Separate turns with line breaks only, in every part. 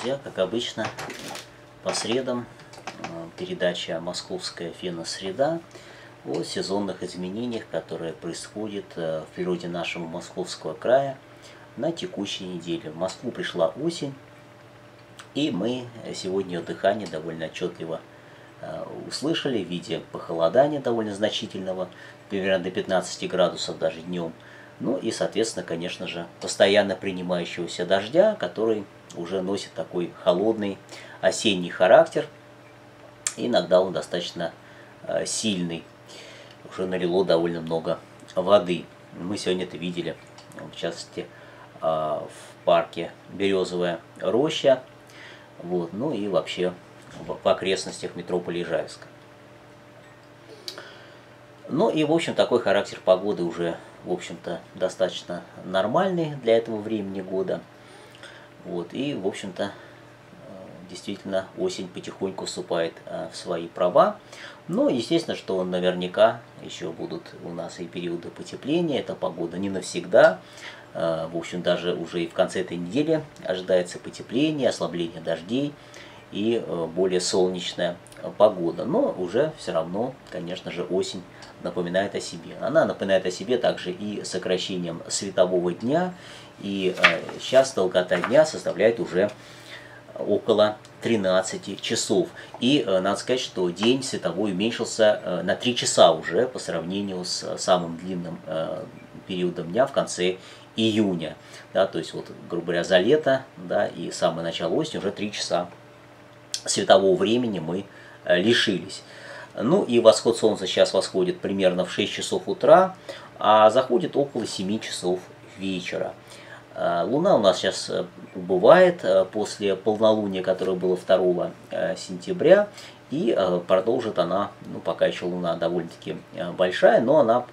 друзья, как обычно, по средам э, передача «Московская феносреда» о сезонных изменениях, которые происходят э, в природе нашего Московского края на текущей неделе. В Москву пришла осень, и мы сегодня ее дыхание довольно отчетливо э, услышали в виде похолодания довольно значительного, примерно до 15 градусов даже днем. Ну и, соответственно, конечно же, постоянно принимающегося дождя, который уже носит такой холодный осенний характер. иногда он достаточно э, сильный. Уже налило довольно много воды. Мы сегодня это видели, в частности, э, в парке Березовая роща. Вот, ну и вообще в окрестностях метрополии Ижевска. Ну и, в общем, такой характер погоды уже, в общем-то, достаточно нормальный для этого времени года. Вот, и, в общем-то, э, действительно осень потихоньку вступает э, в свои права. Но, естественно, что наверняка еще будут у нас и периоды потепления, эта погода не навсегда. Э, в общем, даже уже и в конце этой недели ожидается потепление, ослабление дождей и более солнечная погода. Но уже все равно, конечно же, осень напоминает о себе. Она напоминает о себе также и сокращением светового дня, и э, сейчас долгота дня составляет уже около 13 часов. И э, надо сказать, что день световой уменьшился э, на 3 часа уже по сравнению с самым длинным периодом дня в конце июня. Да, то есть, вот, грубо говоря, за лето да, и самое начало осени уже 3 часа светового времени мы лишились. Ну и восход солнца сейчас восходит примерно в 6 часов утра, а заходит около 7 часов вечера. Э, луна у нас сейчас э, убывает э, после полнолуния, которое было 2 сентября, и продолжит она, ну пока еще луна довольно-таки большая, но она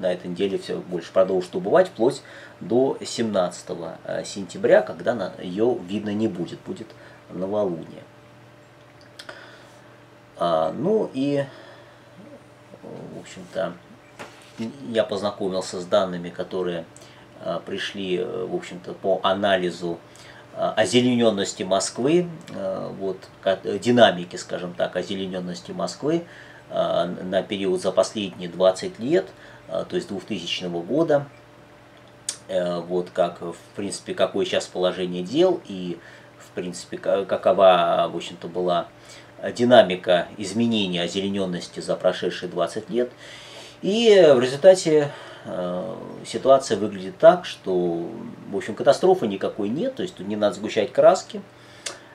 на этой неделе все больше продолжит убывать, вплоть до 17 сентября, когда ее видно не будет, будет новолуние. А, ну и, в общем-то, я познакомился с данными, которые а, пришли, в общем-то, по анализу а, озелененности Москвы, вот, динамики, скажем так, озелененности Москвы на период за последние 20 лет, то есть 2000 года, э, вот как, в принципе, какое сейчас положение дел и, в принципе, какова, в общем-то, была динамика изменения озелененности за прошедшие 20 лет. И в результате э, ситуация выглядит так, что, в общем, катастрофы никакой нет, то есть тут не надо сгущать краски.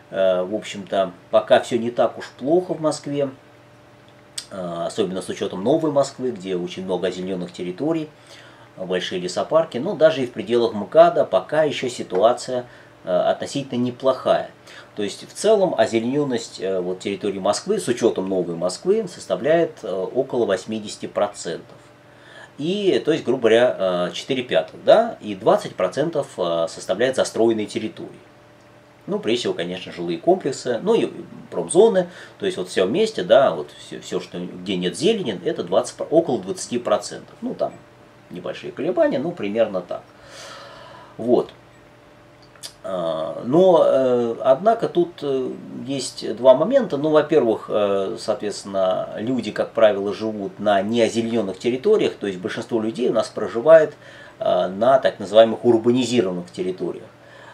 Э, в общем-то, пока все не так уж плохо в Москве, э, особенно с учетом новой Москвы, где очень много озелененных территорий, большие лесопарки. Но даже и в пределах МКАДа пока еще ситуация относительно неплохая. То есть в целом озелененность э, вот, территории Москвы с учетом новой Москвы составляет э, около 80%. И, то есть, грубо говоря, 4 э, пятых, да, и 20% составляет застроенные территории. Ну, прежде всего, конечно, жилые комплексы, ну и промзоны, то есть вот все вместе, да, вот все, все что, где нет зелени, это 20, около 20%. Ну, там небольшие колебания, ну, примерно так. Вот. А, но, э, однако, тут э, есть два момента. Ну, во-первых, э, соответственно, люди, как правило, живут на неозелененных территориях, то есть большинство людей у нас проживает на так называемых урбанизированных территориях,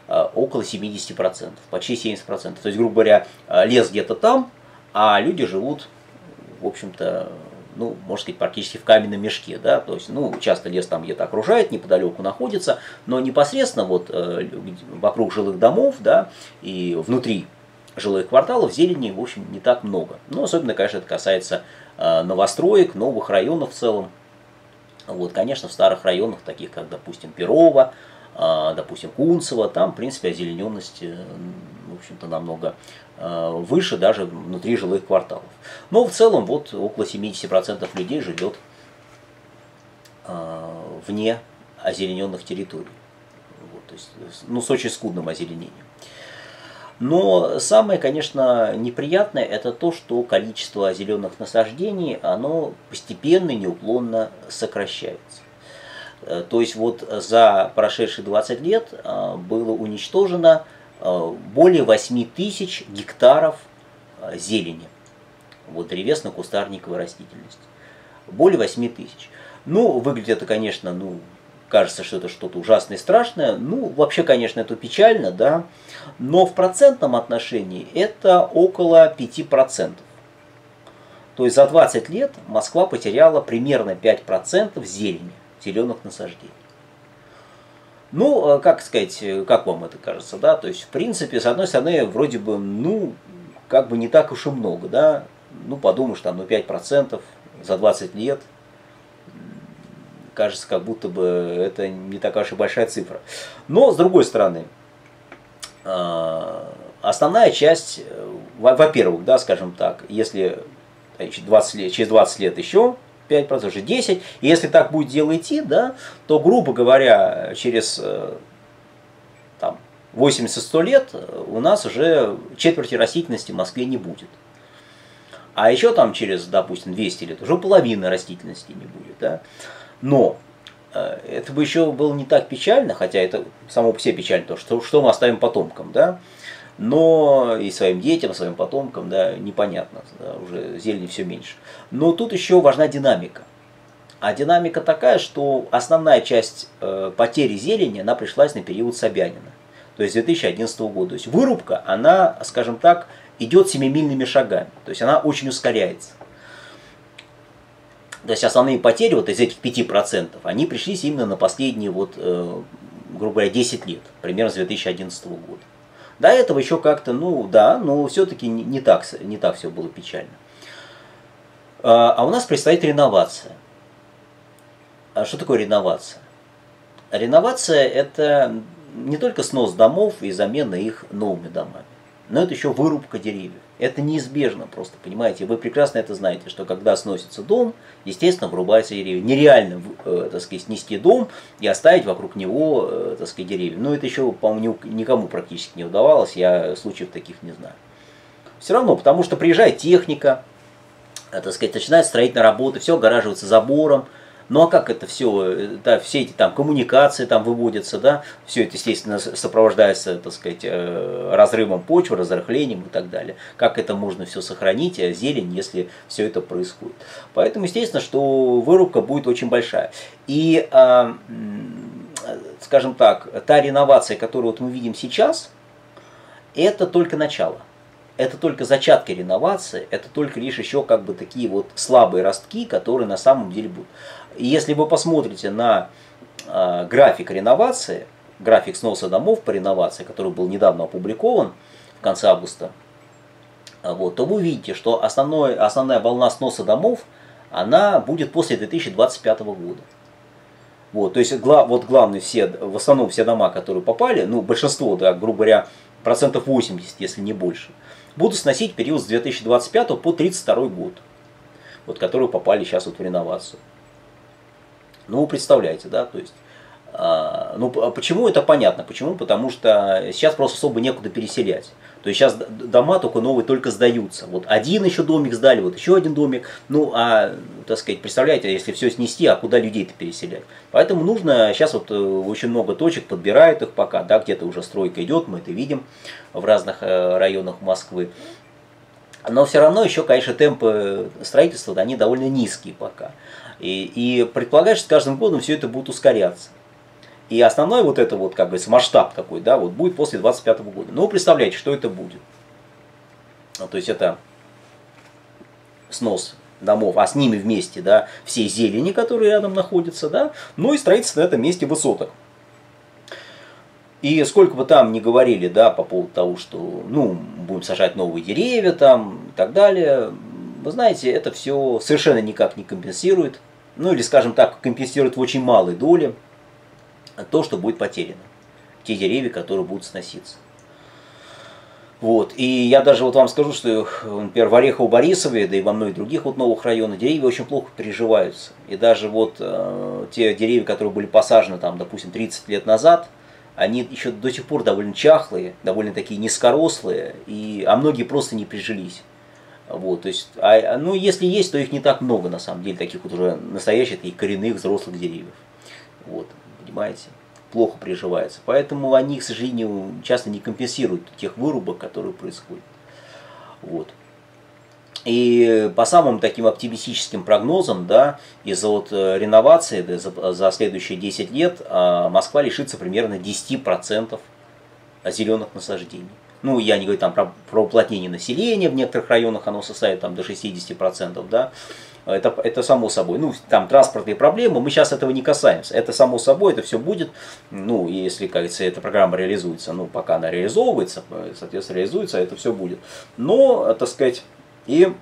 около 70%, почти 70%. То есть, грубо говоря, лес где-то там, а люди живут, в общем-то, ну, можно сказать, практически в каменном мешке, да, то есть, ну, часто лес там где-то окружает, неподалеку находится, но непосредственно вот э, вокруг жилых домов, да, и внутри жилых кварталов зелени, в общем, не так много. Но особенно, конечно, это касается э, новостроек, новых районов в целом. Вот, конечно, в старых районах, таких как, допустим, Перово, допустим, Кунцево, там, в принципе, озелененность, э, в общем-то, намного Э, выше даже внутри жилых кварталов. Но в целом вот около 70% людей живет э, вне озелененных территорий. Вот, то есть, ну, с очень скудным озеленением. Но самое, конечно, неприятное это то, что количество зеленых насаждений, оно постепенно, неуклонно сокращается. Э, то есть вот за прошедшие 20 лет было уничтожено более 8 тысяч гектаров зелени. Вот древесно-кустарниковой растительности. Более 8 тысяч. Ну, выглядит это, конечно, ну, кажется, что это что-то ужасное и страшное. Ну, вообще, конечно, это печально, да. Но в процентном отношении это около 5%. То есть за 20 лет Москва потеряла примерно 5% зелени, зеленых насаждений. Ну, э, как сказать, как вам это кажется, да? То есть, в принципе, с одной стороны, вроде бы, ну, как бы не так уж и много, да? Ну, подумаешь, там, ну, 5% за 20 лет – кажется, как будто бы это не такая уж и большая цифра. Но, с другой стороны, а, основная часть, во-первых, да, скажем так, если 20 лет, через 20 лет еще 5%, уже 10%, и если так будет дело идти, да, то, грубо говоря, через э, там, 80-100 лет у нас уже четверти растительности в Москве не будет. А еще там через, допустим, 200 лет уже половины растительности не будет. Да? Но э, это бы еще было не так печально, хотя это само по себе печально, то, что, что мы оставим потомкам, да, но и своим детям, своим потомкам, да, непонятно, да, уже зелени все меньше. Но тут еще важна динамика. А динамика такая, что основная часть э, потери зелени, она пришлась на период Собянина, то есть 2011 года. То есть вырубка, она, скажем так, идет семимильными шагами, то есть она очень ускоряется. То есть основные потери вот из этих 5%, они пришлись именно на последние, вот, э, грубо говоря, 10 лет, примерно с 2011 года. До этого еще как-то, ну да, но все-таки не, не, так, не так все было печально. А, а у нас предстоит реновация. А что такое реновация? Реновация это не только снос домов и замена их новыми домами, но это еще вырубка деревьев. Это неизбежно просто, понимаете? Вы прекрасно это знаете, что когда сносится дом, естественно, врубаются деревья. Нереально, э, так сказать, снести дом и оставить вокруг него, э, так сказать, деревья. Но это еще, по-моему, никому практически не удавалось, я случаев таких не знаю. Все равно, потому что приезжает техника, э, так сказать, начинает строительные работы, все огораживается забором, ну а как это все, да, все эти там коммуникации там выводятся, да, все это, естественно, сопровождается, так сказать, э, разрывом почвы, разрыхлением и так далее. Как это можно все сохранить, э, зелень, если все это происходит. Поэтому, естественно, что вырубка будет очень большая. И, а, скажем так, та реновация, которую вот мы видим сейчас, это только начало это только зачатки реновации, это только лишь еще как бы такие вот слабые ростки, которые на самом деле будут. И если вы посмотрите на э, график реновации, график сноса домов по реновации, который был недавно опубликован в конце августа, вот, то вы увидите, что основной, основная волна сноса домов, она будет после 2025 года. Вот, то есть гла, вот главные все, в основном все дома, которые попали, ну большинство, да, грубо говоря, процентов 80, если не больше, будут сносить период с 2025 по 1932 год, вот, которые попали сейчас вот в реновацию. Ну, вы представляете, да, то есть, ну, а почему это понятно? Почему? Потому что сейчас просто особо некуда переселять. То есть сейчас дома только новые только сдаются. Вот один еще домик сдали, вот еще один домик. Ну, а, так сказать, представляете, если все снести, а куда людей-то переселять? Поэтому нужно, сейчас вот э, очень много точек, подбирают их пока, да, где-то уже стройка идет, мы это видим в разных э, районах Москвы. Но все равно еще, конечно, темпы строительства, они довольно низкие пока. И, и предполагается, что с каждым годом все это будет ускоряться. И основной вот это вот, как говорится, масштаб такой, да, вот будет после 25 года. Ну, вы представляете, что это будет. Ну, то есть это снос домов, а с ними вместе, да, все зелени, которые рядом находятся, да, ну и строительство на этом месте высоток. И сколько бы там ни говорили, да, по поводу того, что, ну, будем сажать новые деревья там и так далее, вы знаете, это все совершенно никак не компенсирует ну или, скажем так, компенсирует в очень малой доле то, что будет потеряно. Те деревья, которые будут сноситься. Вот. И я даже вот вам скажу, что, например, в Орехово-Борисове, да и во многих других вот новых районах деревья очень плохо переживаются. И даже вот э, те деревья, которые были посажены там, допустим, 30 лет назад, они еще до сих пор довольно чахлые, довольно такие низкорослые, и, а многие просто не прижились. Вот, то есть, а, ну, если есть, то их не так много, на самом деле, таких вот уже настоящих, таких коренных взрослых деревьев. Вот, понимаете? плохо приживается. Поэтому они, к сожалению, часто не компенсируют тех вырубок, которые происходят. Вот. И по самым таким оптимистическим прогнозам, да, из-за вот э, реновации да, за, за следующие 10 лет а, Москва лишится примерно 10% зеленых насаждений. Ну, я не говорю там про, про уплотнение населения, в некоторых районах оно составит там до 60%, да, это, это само собой. Ну, там транспортные проблемы, мы сейчас этого не касаемся. Это само собой, это все будет. Ну, если, как говорится, эта программа реализуется, ну, пока она реализовывается, соответственно, реализуется, это все будет. Но, так сказать, и,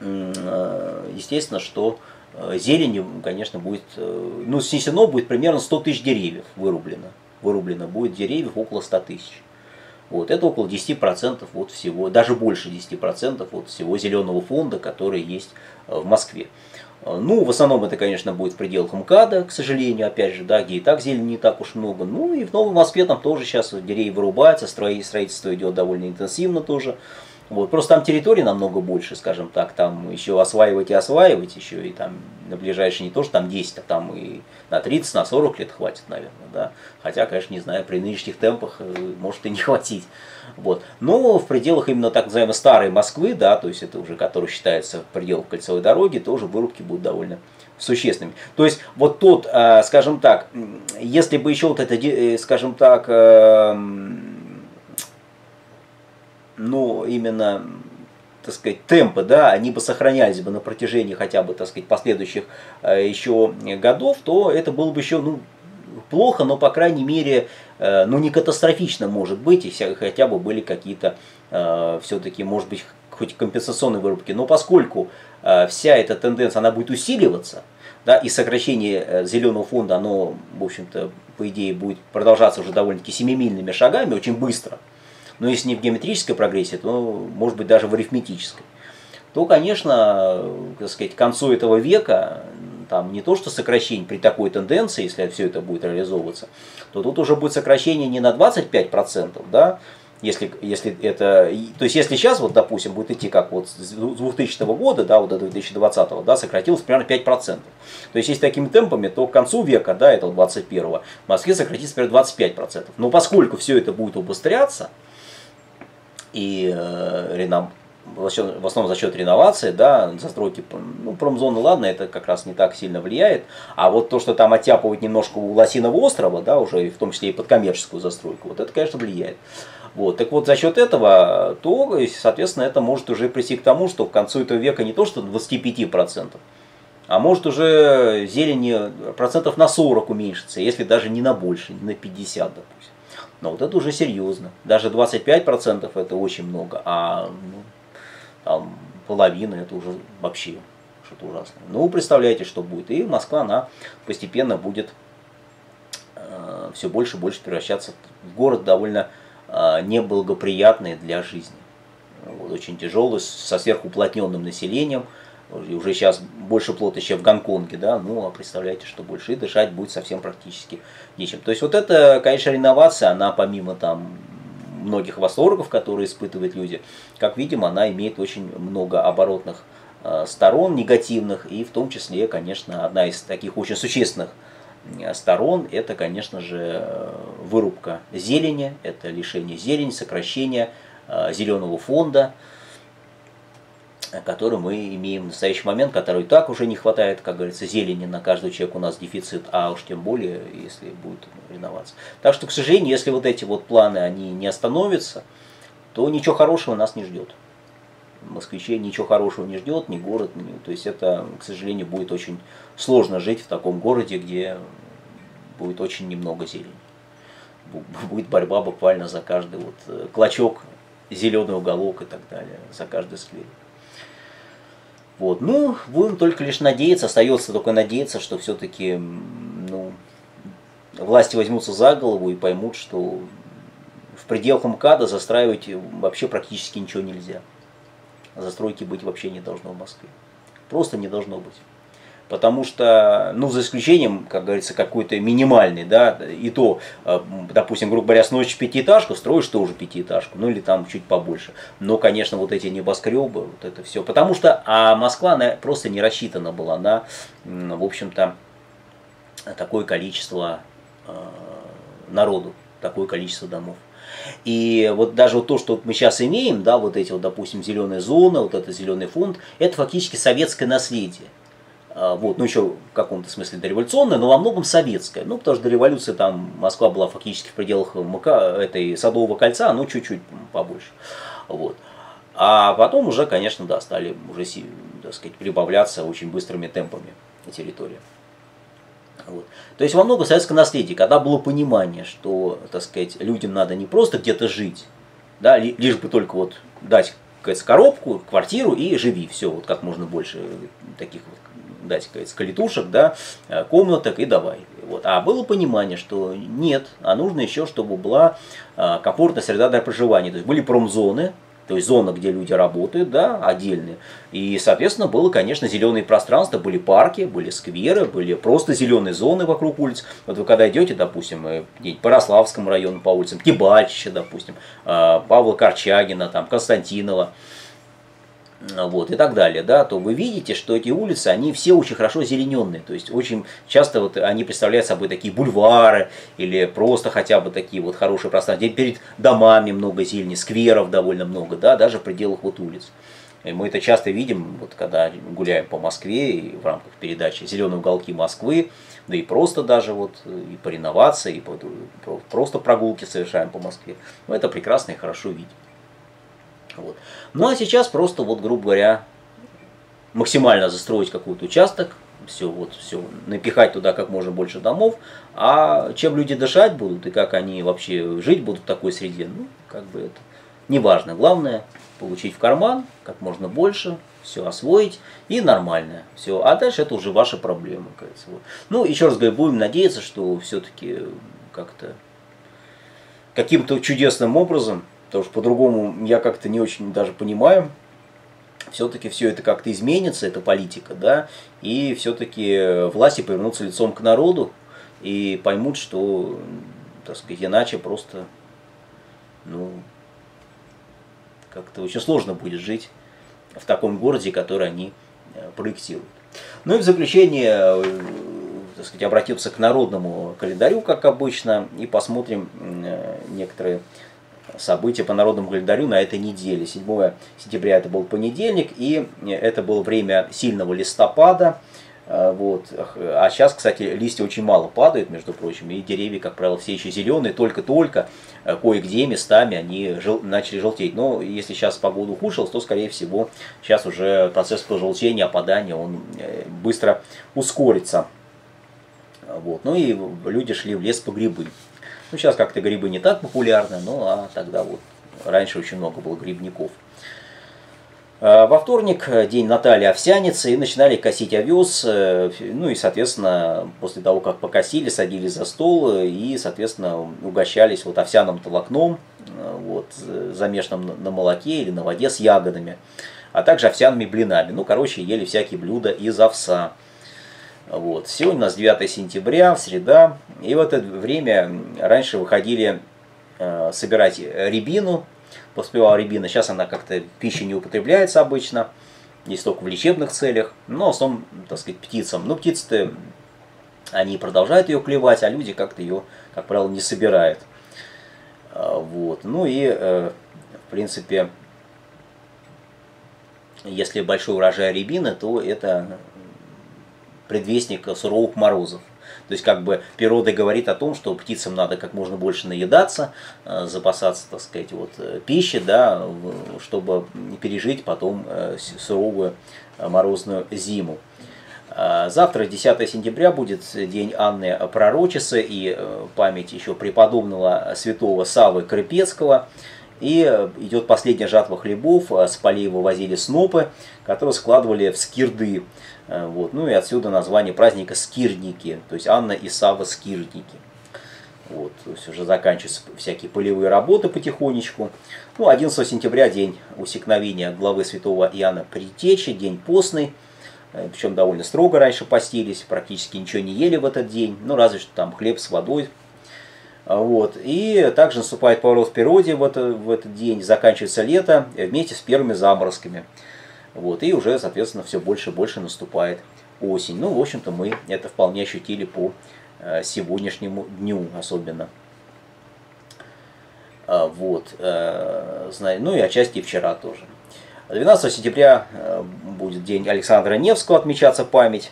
э, естественно, что э, зелень, конечно, будет, э, ну, снесено будет примерно 100 тысяч деревьев вырублено. Вырублено будет деревьев около 100 тысяч. Вот, это около 10% вот всего, даже больше 10% вот всего зеленого фонда, который есть э, в Москве. Э, ну, в основном это, конечно, будет в пределах МКАДа, к сожалению, опять же, да, где и так зелени не так уж много. Ну, и в Новой Москве там тоже сейчас деревья вырубаются, строительство идет довольно интенсивно тоже. Вот. Просто там территории намного больше, скажем так, там еще осваивать и осваивать, еще и там на ближайшие не то, что там 10, а там и на 30, на 40 лет хватит, наверное, да. Хотя, конечно, не знаю, при нынешних темпах э, может и не хватить. Вот. Но в пределах именно так называемой старой Москвы, да, то есть это уже, который считается в пределах кольцевой дороги, тоже вырубки будут довольно существенными. То есть вот тут, э, скажем так, если бы еще вот это, э, скажем так, ну, именно, так сказать, темпы, да, они бы сохранялись бы на протяжении хотя бы, так сказать, последующих э, еще годов, то это было бы еще, ну, плохо, но, по крайней мере, э, ну, не катастрофично, может быть, и хотя бы были какие-то, э, все-таки, может быть, хоть компенсационные вырубки. Но поскольку вся эта тенденция, она будет усиливаться, да, и сокращение зеленого фонда, оно, в общем-то, по идее, будет продолжаться уже довольно-таки семимильными шагами, очень быстро – но если не в геометрической прогрессии, то может быть даже в арифметической, то, конечно, так сказать, к концу этого века там не то, что сокращение при такой тенденции, если все это будет реализовываться, то тут уже будет сокращение не на 25%, да, если, если это, то есть если сейчас, вот, допустим, будет идти как вот с 2000 года, да, вот до 2020, да, сократилось примерно 5%. То есть если такими темпами, то к концу века, да, этого 21 в Москве сократится примерно 25%. Но поскольку все это будет убыстряться, и э, ренов... в основном за счет реновации, да, застройки, ну, промзоны, ладно, это как раз не так сильно влияет, а вот то, что там оттяпывать немножко у Лосиного острова, да, уже в том числе и под коммерческую застройку, вот это, конечно, влияет. Вот, так вот, за счет этого, то, соответственно, это может уже прийти к тому, что к концу этого века не то, что 25%, а может уже зелени процентов на 40 уменьшится, если даже не на больше, не на 50, допустим. Но вот это уже серьезно. Даже 25% это очень много, а ну, там, половина это уже вообще что-то ужасное. Ну, представляете, что будет. И Москва, она постепенно будет э, все больше и больше превращаться в город довольно э, неблагоприятный для жизни. Вот, очень тяжелый, со сверхуплотненным населением – и уже сейчас больше плотности в Гонконге, да, ну а представляете, что больше, и дышать будет совсем практически нечем. То есть вот эта, конечно, реновация, она помимо там многих восторгов, которые испытывают люди, как видим, она имеет очень много оборотных э, сторон негативных, и в том числе, конечно, одна из таких очень существенных э, сторон, это, конечно же, э, вырубка зелени, это лишение зелени, сокращение зеленого фонда, который мы имеем в настоящий момент, который и так уже не хватает, как говорится, зелени на каждый человек, у нас дефицит, а уж тем более, если будет реноваться. Так что, к сожалению, если вот эти вот планы, они не остановятся, то ничего хорошего нас не ждет. Москвичей ничего хорошего не ждет, ни город, ни, то есть это, к сожалению, будет очень сложно жить в таком городе, где будет очень немного зелени. Будет борьба буквально за каждый вот э, клочок, зеленый уголок и так далее, за каждый склей. Вот. Ну, будем только лишь надеяться, остается только надеяться, что все-таки ну, власти возьмутся за голову и поймут, что в пределах МКАДа застраивать вообще практически ничего нельзя. Застройки быть вообще не должно в Москве. Просто не должно быть. Потому что, ну, за исключением, как говорится, какой-то минимальный, да, и то, э, допустим, грубо говоря, сносишь пятиэтажку, строишь тоже пятиэтажку, ну или там чуть побольше. Но, конечно, вот эти небоскребы, вот это все. Потому что, а Москва, она просто не рассчитана была на, в общем-то, такое количество народу, такое количество домов. И вот даже вот то, что мы сейчас имеем, да, вот эти вот, допустим, зеленые зоны, вот этот зеленый фонд, это фактически советское наследие. А, вот, ну еще в каком-то смысле дореволюционное, но во многом советское. Ну, потому что до революции там Москва была фактически в пределах МК, этой Садового кольца, ну, чуть-чуть побольше. Вот. А потом уже, конечно, да, стали уже, так сказать, прибавляться очень быстрыми темпами территория. Вот. То есть во многом советское наследие, когда было понимание, что, так сказать, людям надо не просто где-то жить, да, лишь бы только вот дать коробку, квартиру и живи, все, вот как можно больше таких вот дать, сказать, калитушек, да, э, комнаток и давай. Вот. А было понимание, что нет, а нужно еще, чтобы была э, комфортная среда для проживания. То есть были промзоны, то есть зона, где люди работают, да, отдельные. И, соответственно, было, конечно, зеленые пространства, были парки, были скверы, были просто зеленые зоны вокруг улиц. Вот вы когда идете, допустим, э, по Рославскому району по улицам, Кибальчича, допустим, э, Павла Корчагина, там, Константинова, вот, и так далее, да, то вы видите, что эти улицы, они все очень хорошо зелененные, то есть очень часто вот они представляют собой такие бульвары или просто хотя бы такие вот хорошие пространства, где перед домами много зелени, скверов довольно много, да, даже в пределах вот улиц. И мы это часто видим, вот когда гуляем по Москве и в рамках передачи «Зеленые уголки Москвы», да и просто даже вот и по реновации, и просто прогулки совершаем по Москве. Мы это прекрасно и хорошо видим. Вот. Ну а сейчас просто, вот, грубо говоря, максимально застроить какой-то участок, все, вот, все, напихать туда как можно больше домов, а чем люди дышать будут и как они вообще жить будут в такой среде, ну, как бы это не важно. Главное получить в карман как можно больше, все освоить и нормально. Все. А дальше это уже ваша проблема. Кажется. Вот. Ну, еще раз говорю, будем надеяться, что все-таки как-то каким-то чудесным образом Потому что по-другому я как-то не очень даже понимаю. Все-таки все это как-то изменится, эта политика, да, и все-таки власти повернутся лицом к народу и поймут, что, так сказать, иначе просто, ну, как-то очень сложно будет жить в таком городе, который они э, проектируют. Ну и в заключение, э, так сказать, обратиться к народному календарю, как обычно, и посмотрим э, некоторые события по народному календарю на этой неделе. 7 сентября это был понедельник, и это было время сильного листопада. Э, вот. А сейчас, кстати, листья очень мало падают, между прочим, и деревья, как правило, все еще зеленые, только-только э, кое-где местами они жел... начали желтеть. Но если сейчас погода ухудшилась, то, скорее всего, сейчас уже процесс пожелтения, опадания, он э, быстро ускорится. Вот. Ну и люди шли в лес по грибы. Ну, сейчас как-то грибы не так популярны, ну, а тогда вот раньше очень много было грибников. А, во вторник день Натальи Овсяницы и начинали косить овес, э, ну и, соответственно, после того, как покосили, садились за стол и, соответственно, угощались вот овсяным толокном, э, вот, замешанным на молоке или на воде с ягодами, а также овсяными блинами. Ну, короче, ели всякие блюда из овса. Вот. Сегодня у нас 9 сентября, среда. И в это время раньше выходили э, собирать рябину. Поспевала рябина. Сейчас она как-то пища не употребляется обычно. Есть только в лечебных целях. Но в основном, так сказать, птицам. Ну, птицы-то, они продолжают ее клевать, а люди как-то ее, как правило, не собирают. А, вот. Ну и, э, в принципе, если большой урожай рябины, то это предвестник суровых морозов. То есть как бы природа говорит о том, что птицам надо как можно больше наедаться, э, запасаться, так сказать, вот, э, пищи, да, чтобы пережить потом э, суровую морозную зиму. А завтра, 10 сентября, будет день Анны Пророчицы и память еще преподобного святого Савы Крыпецкого. И идет последняя жатва хлебов, с полей вывозили снопы, которые складывали в скирды. Э, вот. Ну и отсюда название праздника Скирники, то есть Анна и Сава Скирники. Вот, то есть уже заканчиваются всякие полевые работы потихонечку. Ну, 11 сентября день усекновения главы святого Иоанна Притечи, день постный. Э, Причем довольно строго раньше постились, практически ничего не ели в этот день. Ну, разве что там хлеб с водой. А, вот. И также наступает поворот природе в, это, в этот день, заканчивается лето вместе с первыми заморозками. Вот, и уже, соответственно, все больше и больше наступает осень. Ну, в общем-то, мы это вполне ощутили по сегодняшнему дню особенно. Вот, ну и отчасти вчера тоже. 12 сентября будет день Александра Невского отмечаться память.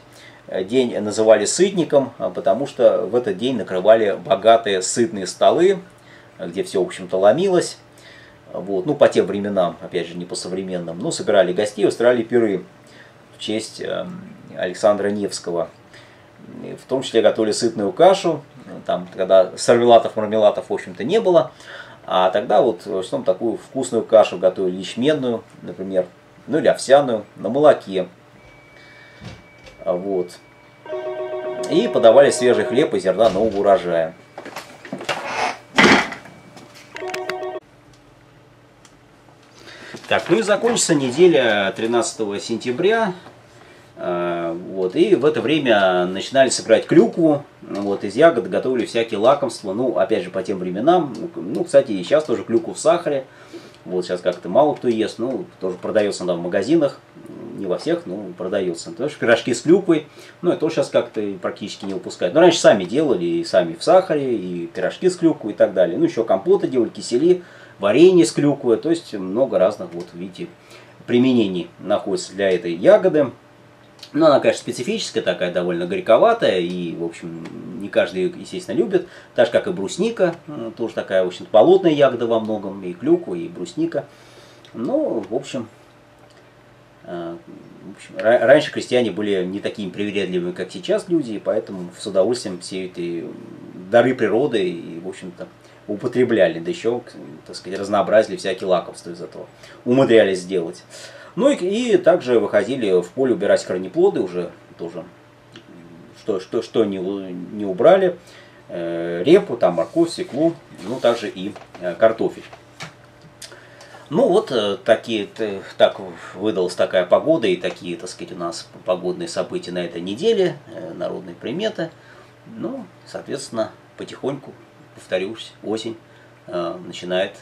День называли сытником, потому что в этот день накрывали богатые сытные столы, где все, в общем-то, ломилось. Вот. Ну, по тем временам, опять же, не по современным. Ну, собирали гостей, устраивали пиры в честь э, Александра Невского. В том числе готовили сытную кашу. Там, когда сорвелатов, мармелатов, в общем-то, не было. А тогда вот в основном такую вкусную кашу готовили, ячменную, например, ну или овсяную, на молоке. Вот. И подавали свежий хлеб и зерна нового урожая. Так, ну и закончится неделя 13 сентября. Э, вот, и в это время начинали собирать клюкву, вот, из ягод готовили всякие лакомства, ну, опять же, по тем временам, ну, кстати, и сейчас тоже клюкву в сахаре, вот, сейчас как-то мало кто ест, ну, тоже продается там в магазинах, не во всех, но продается. Тоже пирожки с клюквой, ну, это сейчас как-то практически не выпускают. Но раньше сами делали, и сами в сахаре, и пирожки с клюквой и так далее. Ну, еще компоты делали, кисели, варенье с клюквой, то есть много разных, вот видите, применений находится для этой ягоды. Но она, конечно, специфическая, такая довольно горьковатая, и, в общем, не каждый ее, естественно, любит. Так же, как и брусника, тоже такая, в общем болотная ягода во многом, и клюква, и брусника. Ну, в общем, э, общем, раньше крестьяне были не такими привередливыми, как сейчас люди, поэтому с удовольствием все эти дары природы и, в общем-то, употребляли, да еще, так сказать, разнообразили всякие лакомства из этого, умудрялись сделать. Ну и, и также выходили в поле убирать корнеплоды уже тоже, что, что, что не, не убрали, э, репу, там морковь, свеклу, ну также и э, картофель. Ну вот э, такие, так выдалась такая погода и такие, так сказать, у нас погодные события на этой неделе, э, народные приметы. Ну, соответственно, потихоньку повторюсь, осень э, начинает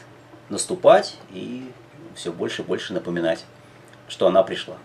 наступать и все больше и больше напоминать, что она пришла.